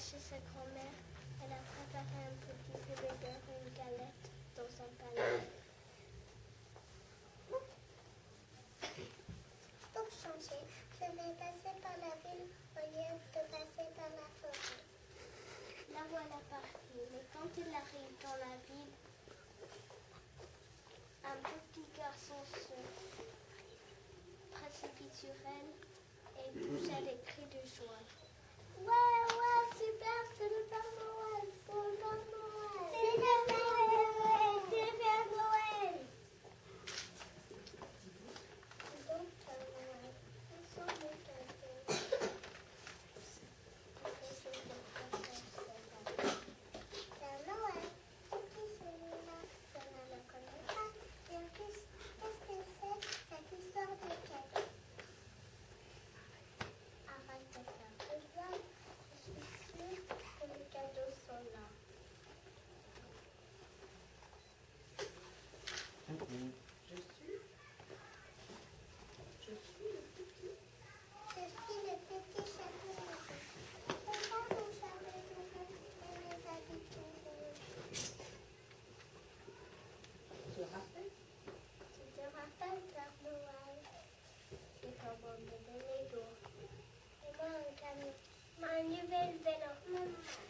chez sa grand-mère. Elle a préparé un petit peu de et une galette dans un panier. Pour changer, je vais passer par la ville au lieu de passer par la forêt. La voilà partie, mais quand il arrive dans la ville, un petit garçon se précipite sur elle et pousse à l'école. Mangio il veleno.